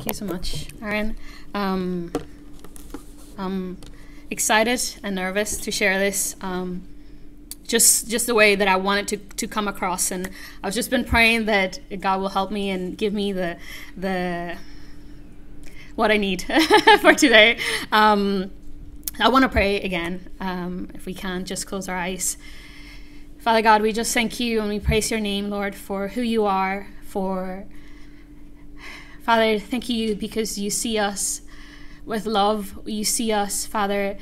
Thank you so much, Aaron. Um, I'm excited and nervous to share this. Um, just just the way that I wanted to, to come across, and I've just been praying that God will help me and give me the the what I need for today. Um, I want to pray again, um, if we can, just close our eyes. Father God, we just thank you and we praise your name, Lord, for who you are, for Father, thank you because you see us with love. You see us, Father.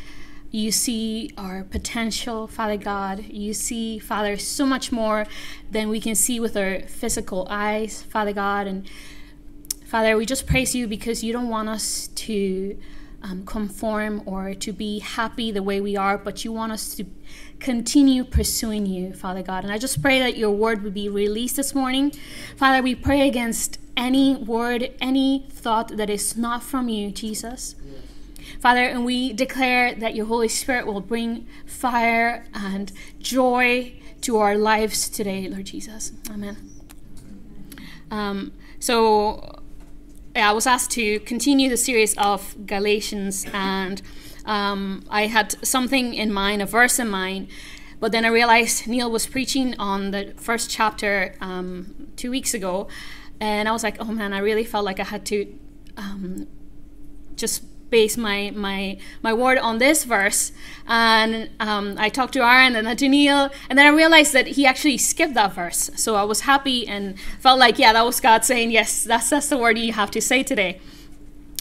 You see our potential, Father God. You see, Father, so much more than we can see with our physical eyes, Father God. And Father, we just praise you because you don't want us to um, conform or to be happy the way we are, but you want us to continue pursuing you, Father God. And I just pray that your word would be released this morning. Father, we pray against any word, any thought that is not from you, Jesus. Father, and we declare that your Holy Spirit will bring fire and joy to our lives today, Lord Jesus. Amen. Um, so, I was asked to continue the series of Galatians, and um, I had something in mind, a verse in mind, but then I realized Neil was preaching on the first chapter um, two weeks ago, and I was like, oh man, I really felt like I had to um, just base my my my word on this verse. And um, I talked to Aaron and then to Neil and then I realized that he actually skipped that verse. So I was happy and felt like yeah that was God saying yes that's that's the word you have to say today.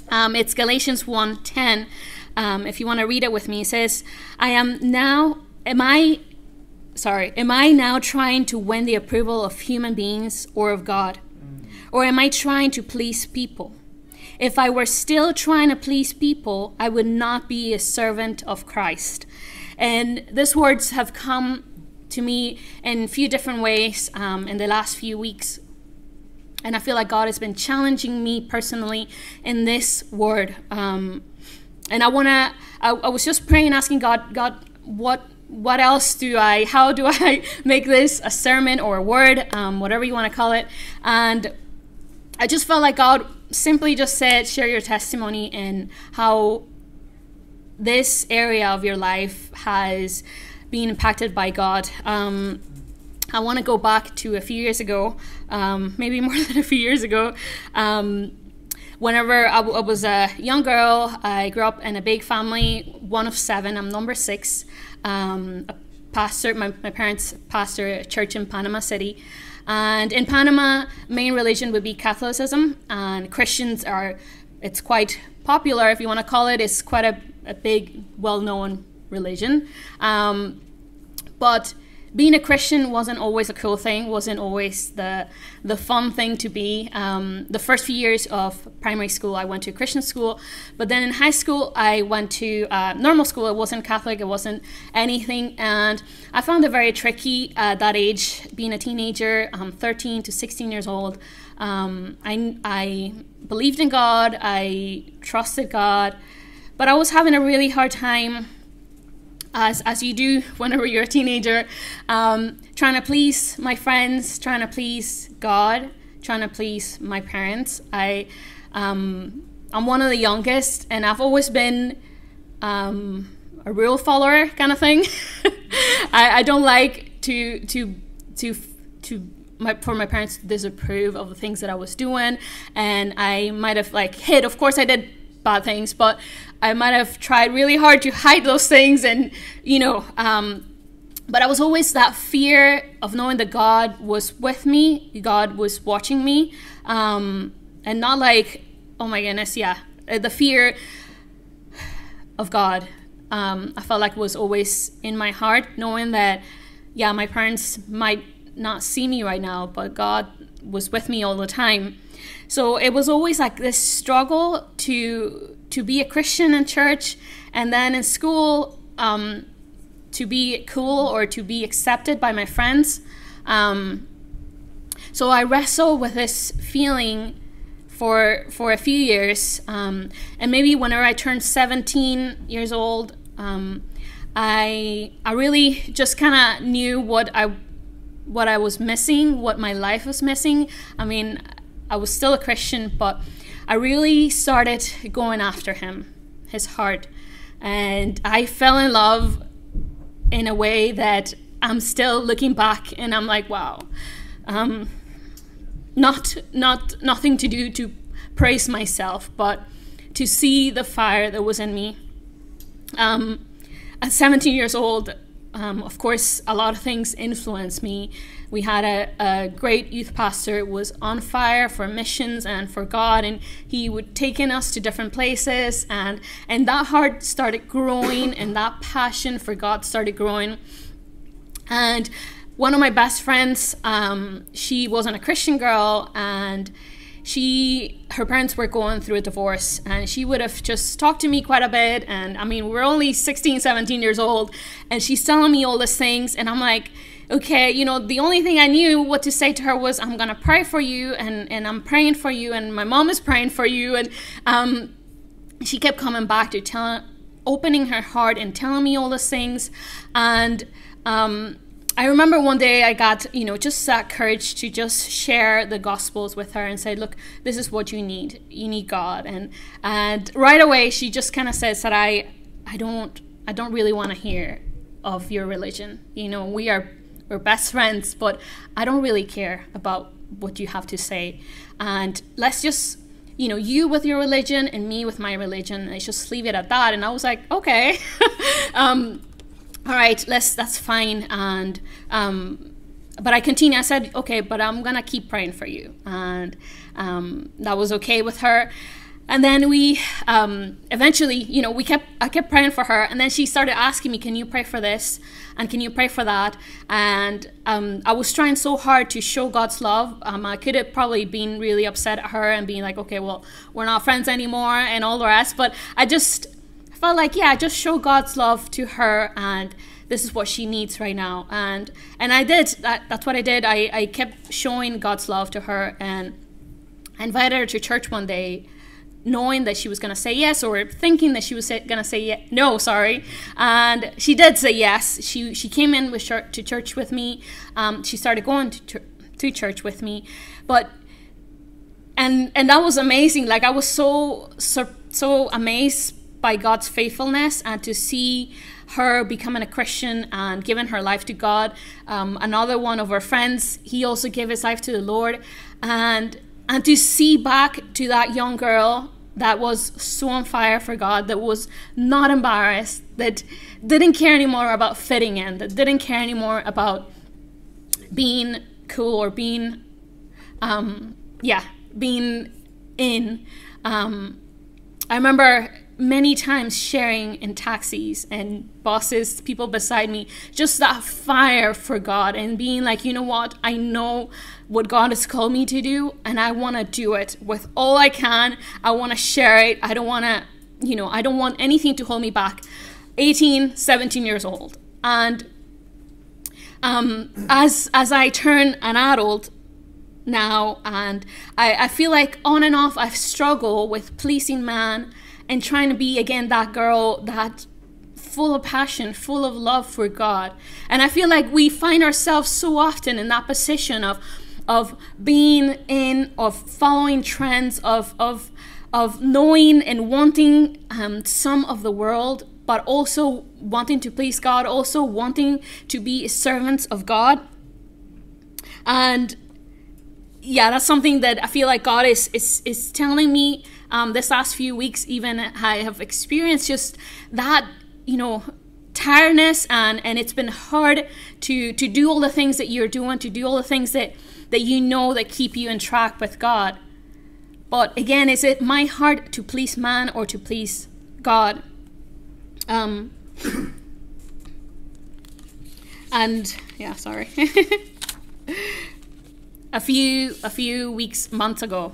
Um, it's Galatians 1:10 um, if you want to read it with me it says I am now am I sorry am I now trying to win the approval of human beings or of God? Or am I trying to please people? If I were still trying to please people, I would not be a servant of Christ. And these words have come to me in a few different ways um, in the last few weeks. And I feel like God has been challenging me personally in this word. Um, and I want to, I, I was just praying, asking God, God, what what else do I, how do I make this a sermon or a word, um, whatever you want to call it. And I just felt like God simply just said, share your testimony and how this area of your life has been impacted by God. Um, I want to go back to a few years ago, um, maybe more than a few years ago. Um, whenever I, was a young girl, I grew up in a big family, one of seven. I'm number six. Um, a pastor, my, my parents pastor a church in Panama City. And in Panama, main religion would be Catholicism, and Christians are, it's quite popular, if you want to call it, it's quite a, a big, well known religion. Um, but being a Christian wasn't always a cool thing, wasn't always the the fun thing to be. Um, the first few years of primary school, I went to Christian school, but then in high school, I went to uh, normal school. It wasn't Catholic, it wasn't anything, and I found it very tricky at that age, being a teenager, um, 13 to 16 years old. Um, I, I believed in God, I trusted God, but I was having a really hard time as, as you do whenever you're a teenager, um, trying to please my friends, trying to please God, trying to please my parents. I, um, I'm one of the youngest, and I've always been um, a rule follower kind of thing. I, I don't like to to to to my, for my parents to disapprove of the things that I was doing, and I might have like hid. Of course, I did bad things, but I might have tried really hard to hide those things, and you know, um, but I was always that fear of knowing that God was with me, God was watching me, um, and not like, oh my goodness, yeah, uh, the fear of God. Um, I felt like was always in my heart, knowing that, yeah, my parents might not see me right now, but God was with me all the time. So it was always like this struggle to to be a Christian in church, and then in school um, to be cool or to be accepted by my friends. Um, so I wrestled with this feeling for for a few years, um, and maybe whenever I turned 17 years old, um, I I really just kind of knew what I what I was missing, what my life was missing. I mean, I was still a Christian, but I really started going after him, his heart. And I fell in love in a way that I'm still looking back and I'm like, wow. Um, not not nothing to do to praise myself, but to see the fire that was in me. Um, at 17 years old, um, of course, a lot of things influenced me. We had a, a great youth pastor who was on fire for missions and for God, and he would taking us to different places, and and that heart started growing, and that passion for God started growing. And one of my best friends, um, she wasn't a Christian girl, and she her parents were going through a divorce and she would have just talked to me quite a bit and i mean we're only 16 17 years old and she's telling me all these things and i'm like okay you know the only thing i knew what to say to her was i'm gonna pray for you and and i'm praying for you and my mom is praying for you and um, she kept coming back to telling opening her heart and telling me all these things and um, I remember one day I got, you know, just that courage to just share the gospels with her and say, look, this is what you need. You need God. And and right away she just kind of says that I I don't I don't really want to hear of your religion. You know, we are we're best friends, but I don't really care about what you have to say. And let's just you know, you with your religion and me with my religion. Let's just leave it at that. And I was like, okay. um, all right, let's that's fine. And um, but I continue. I said, okay, but I'm gonna keep praying for you, and um, that was okay with her. And then we um, eventually, you know, we kept I kept praying for her, and then she started asking me, "Can you pray for this?" and "Can you pray for that?" And um, I was trying so hard to show God's love. Um, I could have probably been really upset at her and being like, "Okay, well, we're not friends anymore," and all the rest. But I just felt like yeah just show god's love to her and this is what she needs right now. And and i did that that's what i did. I i kept showing god's love to her and i invited her to church one day knowing that she was going to say yes or thinking that she was going to say ye- no sorry. And she did say yes. She she came in with church, to church with me. Um, she started going to, to church with me. But and and that was amazing. Like i was so so, so amazed by God's faithfulness and to see her becoming a Christian and giving her life to God. Um, another one of our friends, he also gave his life to the Lord, and and to see back to that young girl that was so on fire for God, that was not embarrassed, that didn't care anymore about fitting in, that didn't care anymore about being cool or being, um, yeah, being in. Um, I remember many times sharing in taxis and bosses, people beside me, just that fire for God and being like, you know what, I know what God has called me to do and I want to do it with all I can. I want to share it. I don't want to, you know, I don't want anything to hold me back. 18, 17 years old. And um, as as I turn an adult now, and I, I feel like on and off I've struggled with pleasing man and trying to be again that girl that full of passion, full of love for God. And I feel like we find ourselves so often in that position of of being in of following trends of of of knowing and wanting um, some of the world but also wanting to please God, also wanting to be servants of God. And yeah, that's something that I feel like God is is is telling me um, this last few weeks. Even I have experienced just that, you know, tiredness, and and it's been hard to to do all the things that you're doing, to do all the things that that you know that keep you in track with God. But again, is it my heart to please man or to please God? Um, and yeah, sorry. a few a few weeks months ago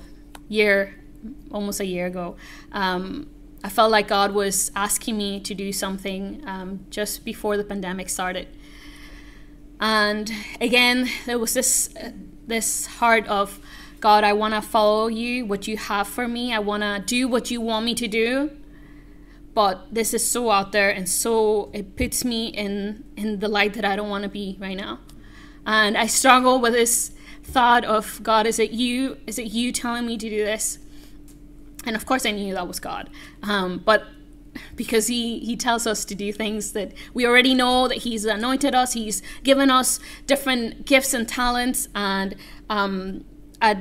year almost a year ago um, i felt like god was asking me to do something um, just before the pandemic started and again there was this uh, this heart of god i want to follow you what you have for me i want to do what you want me to do but this is so out there and so it puts me in in the light that i don't want to be right now and i struggle with this thought of God, is it you? Is it you telling me to do this? And of course I knew that was God. Um, but because he he tells us to do things that we already know that he's anointed us he's given us different gifts and talents. And um, a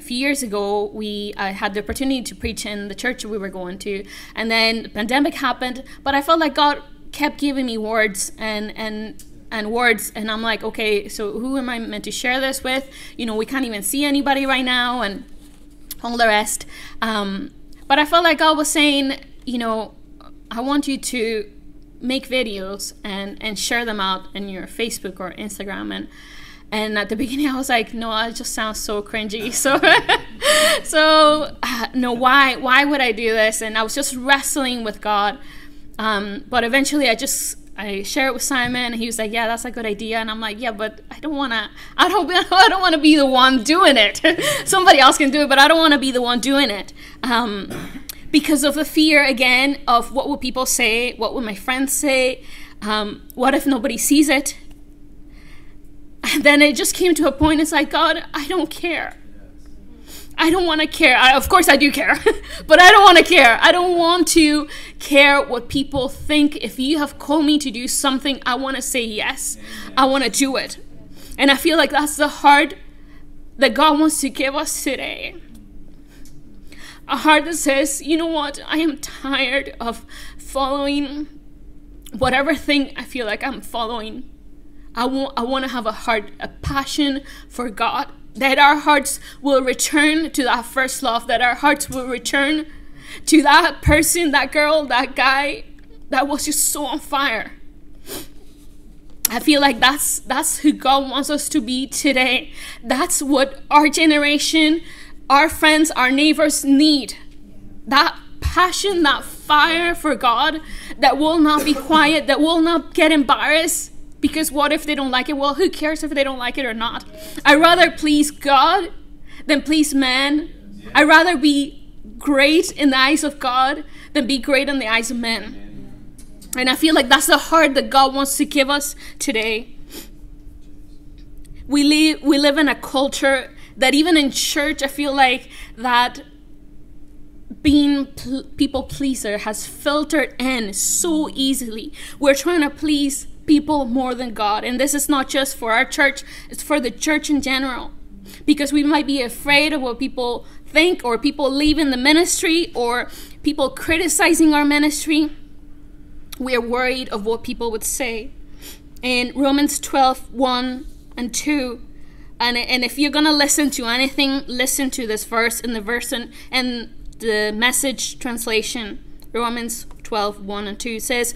few years ago we I had the opportunity to preach in the church we were going to. And then the pandemic happened but i felt like god kept giving me words and and and words. And i'm like okay so who am i meant to share this with? You know we can't even see anybody right now. And all the rest. Um, but i felt like god was saying you know I want you to make videos and and share them out in your Facebook or Instagram. And and at the beginning I was like no it just sounds so cringy. So so uh, no why why would I do this? And I was just wrestling with God. Um, but eventually I just I shared it with Simon and he was like yeah that's a good idea and I'm like yeah but I don't want to I don't I don't want to be the one doing it somebody else can do it but I don't want to be the one doing it um, because of the fear again of what will people say, what will my friends say, um, what if nobody sees it? And then it just came to a point. It's like God, I don't care. I don't want to care. I, of course, I do care, but I don't want to care. I don't want to care what people think. If you have called me to do something, I want to say yes. I want to do it. And I feel like that's the heart that God wants to give us today a heart that says, you know what, I am tired of following whatever thing I feel like I'm following. I want, I want to have a heart, a passion for God. That our hearts will return to that first love, that our hearts will return to that person, that girl, that guy that was just so on fire. I feel like that's that's who God wants us to be today. That's what our generation our friends, our neighbors need. That passion, that fire for God that will not be quiet, that will not get embarrassed. Because what if they don't like it? Well, who cares if they don't like it or not? I'd rather please God than please man. I'd rather be great in the eyes of God than be great in the eyes of men. And I feel like that's the heart that God wants to give us today. We live, we live in a culture that even in church, I feel like that being pl- people pleaser has filtered in so easily. We're trying to please people more than God. And this is not just for our church, it's for the church in general. Because we might be afraid of what people think, or people leaving the ministry, or people criticizing our ministry. We are worried of what people would say. In Romans 12 1 and 2, and and if you're gonna listen to anything, listen to this verse in the verse and, and the message translation, Romans 12, 1 and 2 says,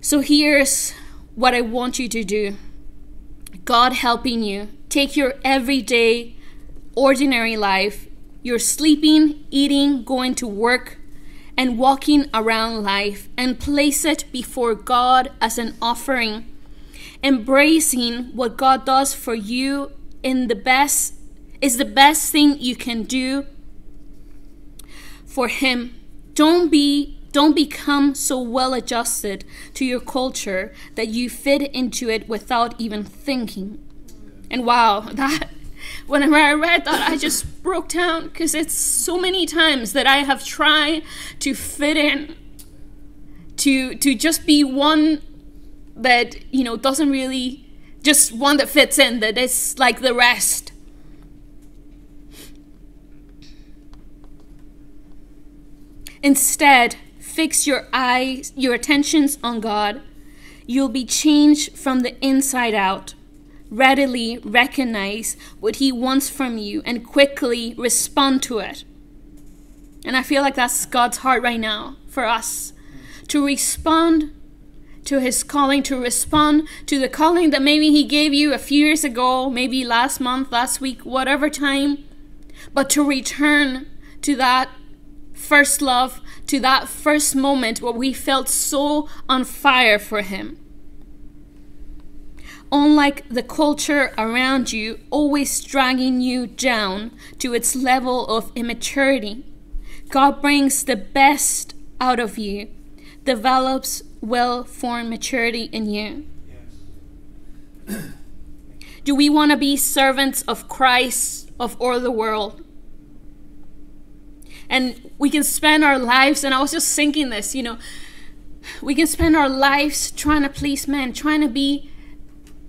So here's what I want you to do. God helping you. Take your everyday, ordinary life, your sleeping, eating, going to work, and walking around life, and place it before God as an offering, embracing what God does for you in the best is the best thing you can do for him. Don't be don't become so well adjusted to your culture that you fit into it without even thinking. And wow, that whenever I read that, I just broke down because it's so many times that I have tried to fit in, to to just be one that you know doesn't really just one that fits in, that is like the rest. Instead, fix your eyes, your attentions on God. You'll be changed from the inside out. Readily recognize what He wants from you and quickly respond to it. And I feel like that's God's heart right now for us to respond to his calling, to respond to the calling that maybe he gave you a few years ago, maybe last month, last week, whatever time, but to return to that first love, to that first moment where we felt so on fire for him. Unlike the culture around you, always dragging you down to its level of immaturity, God brings the best out of you, develops well formed maturity in you? Yes. Do we want to be servants of Christ of all the world? And we can spend our lives, and I was just thinking this, you know, we can spend our lives trying to please men, trying to be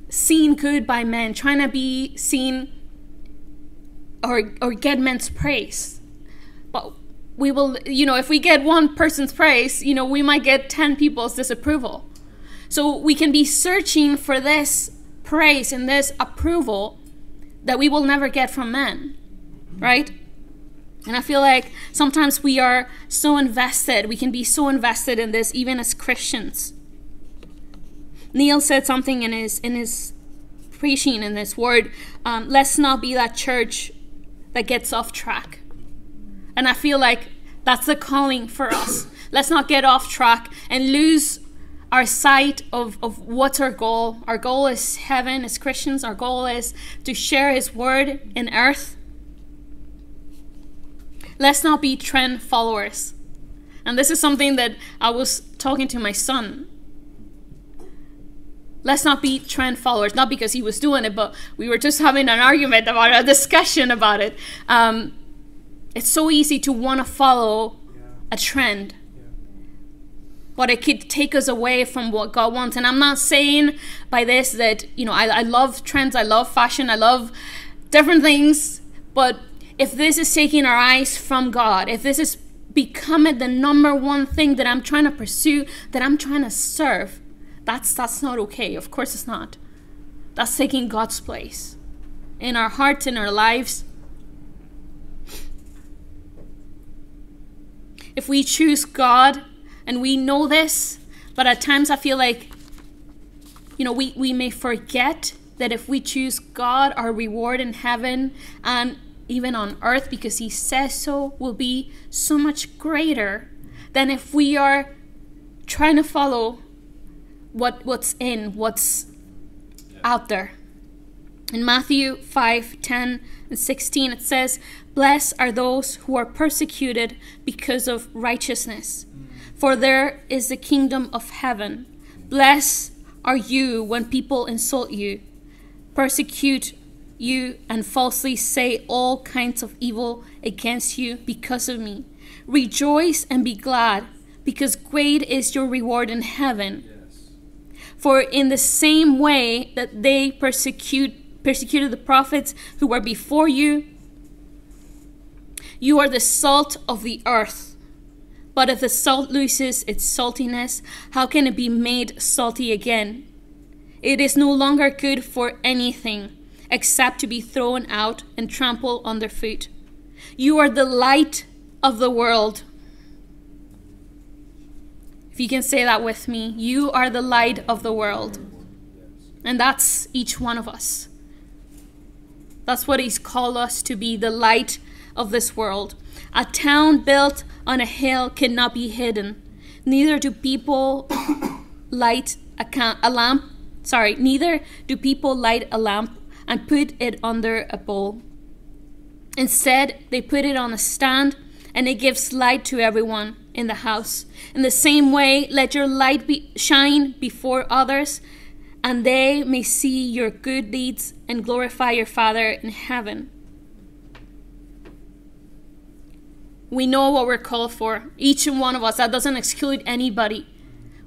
seen good by men, trying to be seen or or get men's praise. But we will, you know, if we get one person's praise, you know, we might get 10 people's disapproval. So we can be searching for this praise and this approval that we will never get from men, right? And I feel like sometimes we are so invested, we can be so invested in this even as Christians. Neil said something in his in his preaching in this word, um, let's not be that church that gets off track. And I feel like that's the calling for us. Let's not get off track and lose our sight of, of what's our goal. Our goal is heaven as Christians. Our goal is to share His word in earth. Let's not be trend followers. And this is something that I was talking to my son. Let's not be trend followers, not because he was doing it, but we were just having an argument about a discussion about it. Um, it's so easy to want to follow a trend but it could take us away from what God wants. And I'm not saying by this that, you know, I, I love trends, I love fashion, I love different things, but if this is taking our eyes from God, if this is becoming the number one thing that I'm trying to pursue, that I'm trying to serve, that's that's not okay. Of course it's not. That's taking God's place in our hearts, in our lives. If we choose God and we know this, but at times I feel like, you know, we, we may forget that if we choose God, our reward in heaven and even on earth, because He says so, will be so much greater than if we are trying to follow what what's in, what's out there. In Matthew 5 10 and 16, it says, Blessed are those who are persecuted because of righteousness mm. for there is the kingdom of heaven. Blessed are you when people insult you, persecute you, and falsely say all kinds of evil against you because of me. Rejoice and be glad, because great is your reward in heaven. For in the same way that they persecute persecuted the prophets who were before you, you are the salt of the earth. But if the salt loses its saltiness, how can it be made salty again? It is no longer good for anything except to be thrown out and trampled underfoot. You are the light of the world. If you can say that with me, you are the light of the world. And that's each one of us. That's what He's called us to be the light of this world. A town built on a hill cannot be hidden. Neither do people light a, a lamp. Sorry, neither do people light a lamp and put it under a bowl. Instead, they put it on a stand and it gives light to everyone in the house. In the same way, let your light be, shine before others, and they may see your good deeds and glorify your Father in heaven. We know what we're called for. Each and one of us. That doesn't exclude anybody.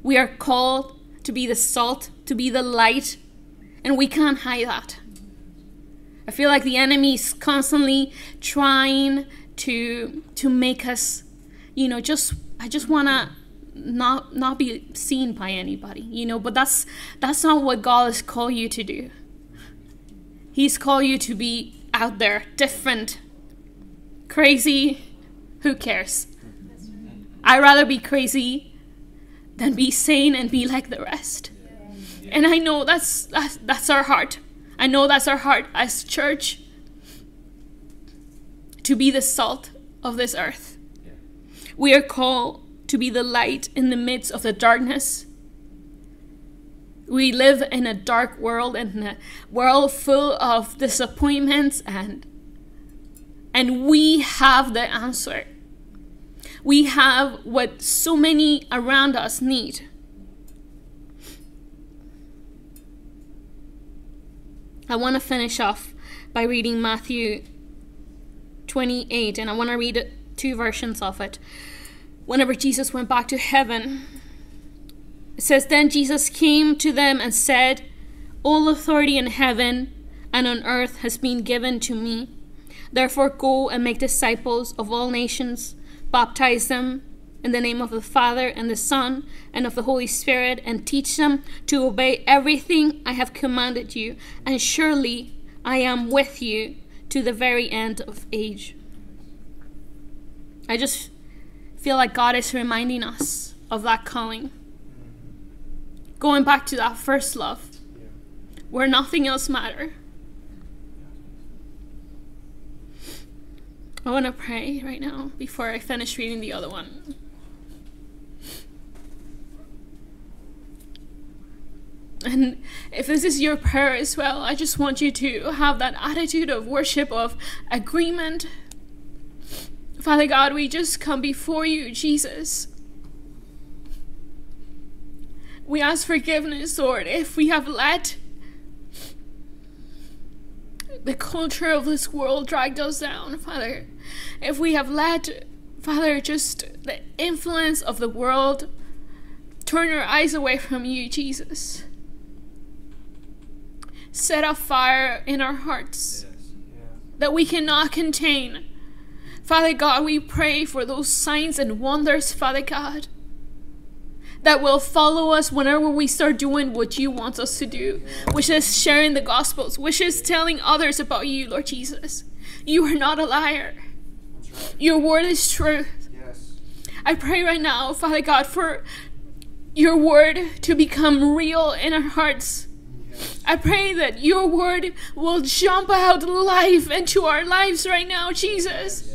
We are called to be the salt, to be the light, and we can't hide that. I feel like the enemy is constantly trying to to make us, you know, just I just want to not not be seen by anybody, you know, but that's that's not what God has called you to do. He's called you to be out there, different, crazy, who cares? I'd rather be crazy than be sane and be like the rest. And I know that's, that's, that's our heart. I know that's our heart as church to be the salt of this earth. We are called to be the light in the midst of the darkness. We live in a dark world and a world full of disappointments and and we have the answer we have what so many around us need. I want to finish off by reading Matthew 28, and I want to read two versions of it. Whenever Jesus went back to heaven, it says, Then Jesus came to them and said, All authority in heaven and on earth has been given to me. Therefore, go and make disciples of all nations, baptize them in the name of the Father and the Son and of the Holy Spirit, and teach them to obey everything I have commanded you. And surely I am with you to the very end of age. I just feel like God is reminding us of that calling. Going back to that first love, where nothing else mattered. I want to pray right now before I finish reading the other one. And if this is your prayer as well, I just want you to have that attitude of worship, of agreement. Father God, we just come before you, Jesus. We ask forgiveness, Lord, if we have let the culture of this world drag us down, Father. If we have let, Father, just the influence of the world turn our eyes away from you, Jesus set a fire in our hearts that we cannot contain. Father God, we pray for those signs and wonders, Father God, that will follow us whenever we start doing what you want us to do, which is sharing the Gospels, which is telling others about you, Lord Jesus. You are not a liar. Your word is truth. I pray right now, Father God, for your word to become real in our hearts I pray that your word will jump out life into our lives right now, Jesus.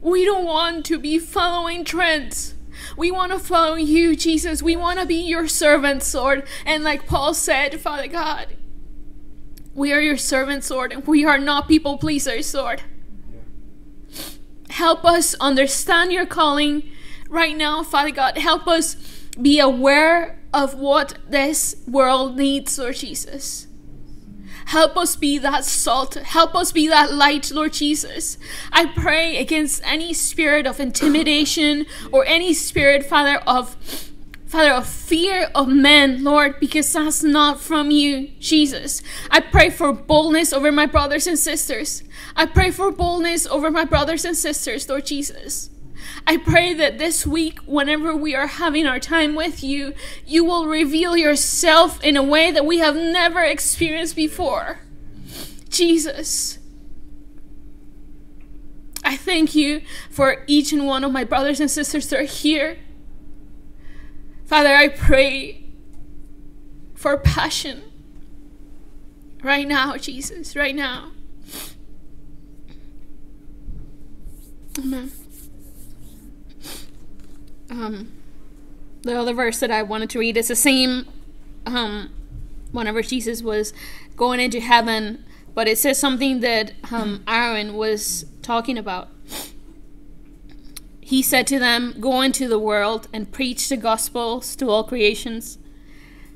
We don't want to be following trends. We want to follow you, Jesus. We want to be your servants, Lord. And like Paul said, Father God, we are your servants, Lord, and we are not people pleasers, Lord. Help us understand your calling right now, Father God. Help us be aware of what this world needs, Lord Jesus. Help us be that salt. Help us be that light, Lord Jesus. I pray against any spirit of intimidation or any spirit, Father, of Father, of fear of men, Lord, because that's not from you, Jesus. I pray for boldness over my brothers and sisters. I pray for boldness over my brothers and sisters, Lord Jesus. I pray that this week, whenever we are having our time with you, you will reveal yourself in a way that we have never experienced before. Jesus. I thank you for each and one of my brothers and sisters that are here. Father, I pray for passion right now, Jesus, right now. Amen um, the other verse that I wanted to read is the same um, whenever Jesus was going into heaven, but it says something that um, Aaron was talking about. He said to them, Go into the world and preach the gospel to all creations.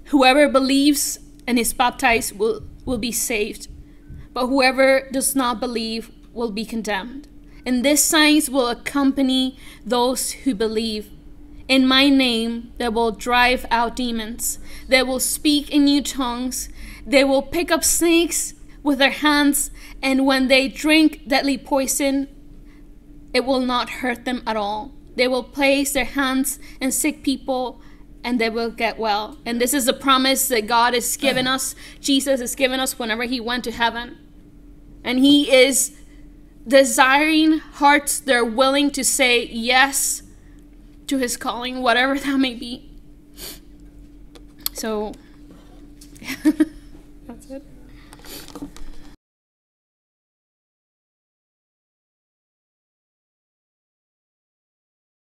Whoever believes and is baptized will, will be saved, but whoever does not believe will be condemned. And this signs will accompany those who believe. In my name, they will drive out demons. They will speak in new tongues. They will pick up snakes with their hands, and when they drink deadly poison, it will not hurt them at all. They will place their hands in sick people and they will get well. And this is a promise that God has given us, Jesus has given us whenever He went to heaven. And He is desiring hearts that are willing to say yes to his calling, whatever that may be. So,